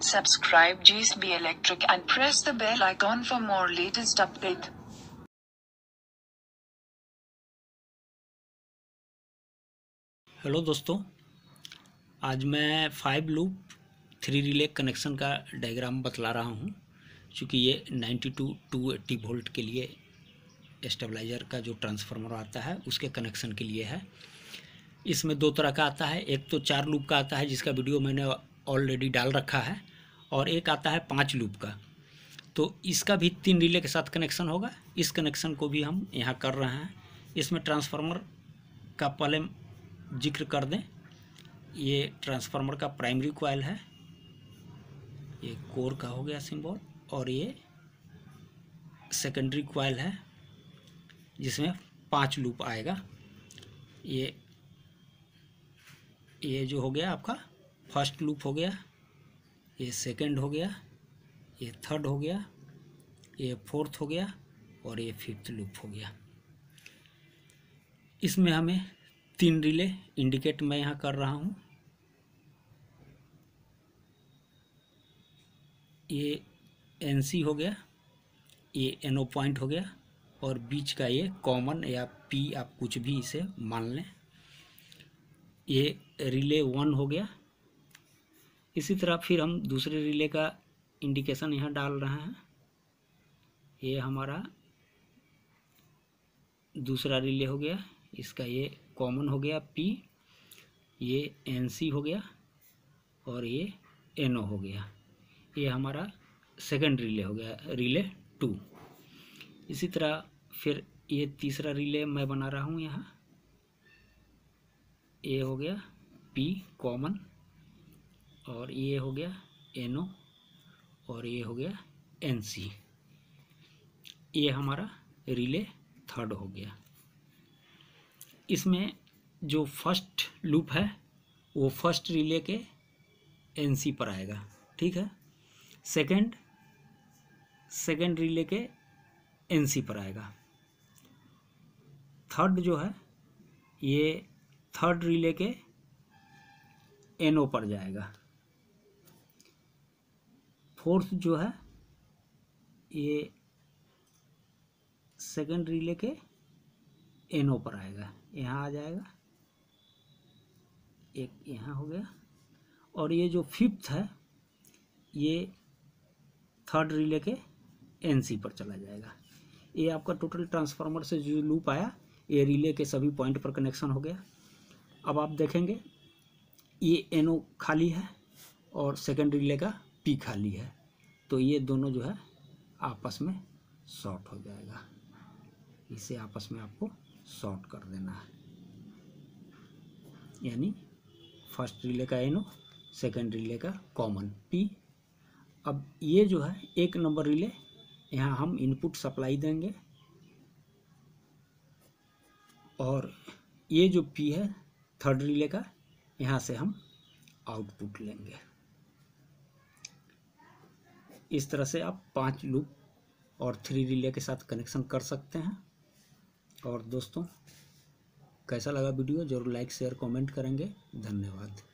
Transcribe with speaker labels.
Speaker 1: Subscribe GSB Electric and press the bell icon for more latest update.
Speaker 2: Hello दोस्तों, आज मैं five loop three relay connection का diagram बतला रहा हूँ, क्योंकि ये 92 टू टू एट्टी वोल्ट के लिए स्टेबलाइज़र का जो ट्रांसफार्मर आता है, उसके कनेक्शन के लिए है इसमें दो तरह का आता है, एक तो चार लूप का आता है, जिसका वीडियो मैंने ऑलरेडी डाल रखा है और एक आता है पाँच लूप का। तो इसका भी तीन रिले के साथ कनेक्शन होगा। इस कनेक्शन को भी हम यहाँ कर रहे हैं। इसमें ट्रांसफार्मर का पहले ज़िक्र कर दें। ये ट्रांसफार्मर का प्राइमरी कॉयल है। ये कोर का हो गया सिंबल और ये सेकेंडरी कॉयल है, जिसमें पाँच लूप आएगा। ये ये जो हो गया आपका फ़र्स्ट लूप हो गया, ये सेकंड हो गया, ये थर्ड हो गया, ये फोर्थ हो गया और ये फिफ्थ लूप हो गया। इसमें हमें तीन रिले इंडिकेट मैं यहाँ कर रहा हूँ। ये एन सी हो गया, ये एनो पॉइंट हो गया और बीच का ये कॉमन या पी आप कुछ भी इसे मान लें। ये रिले वन हो गया इसी तरह फिर हम दूसरे रिले का इंडिकेशन यहाँ डाल रहे हैं। ये हमारा दूसरा रिले हो गया। इसका ये कॉमन हो गया पी ये एन सी हो गया और ये एन ओ हो गया। ये हमारा सेकंड रिले हो गया, रिले टू इसी तरह फिर ये तीसरा रिले मैं बना रहा हूँ यहाँ। ये हो गया पी कॉमन। और ये हो गया एन ओ और ये हो गया एन सी ये हमारा रिले थर्ड हो गया। इसमें जो फ़र्स्ट लूप है, वो फ़र्स्ट रिले के एन सी पर आएगा, ठीक है? सेकंड सेकंड रिले के एन सी पर आएगा। थर्ड जो है, ये थर्ड रिले के एन ओ पर जाएगा। फोर्थ जो है, ये सेकंड रिले के एन पर आएगा। यहाँ आ जाएगा। एक यहाँ हो गया। और ये जो फिफ्थ है, ये थर्ड रिले के एन सी पर चला जाएगा। ये आपका टोटल ट्रांसफार्मर से जो लूप आया, ये रिले के सभी पॉइंट पर कनेक्शन हो गया। अब आप देखेंगे, ये एन खाली है और सेकेंड रिले का पी खाली है तो ये दोनों जो है आपस में शॉर्ट हो जाएगा। इसे आपस में आपको शॉर्ट कर देना है। यानी फ़र्स्ट रिले का एनो सेकंड रिले का कॉमन पी अब ये जो है, एक नंबर रिले यहाँ हम इनपुट सप्लाई देंगे। और ये जो पी है थर्ड रिले का, यहाँ से हम आउटपुट लेंगे। इस तरह से आप पाँच लूप और थ्री रिले के साथ कनेक्शन कर सकते हैं। और दोस्तों, कैसा लगा वीडियो? ज़रूर लाइक, शेयर, कमेंट करेंगे। धन्यवाद।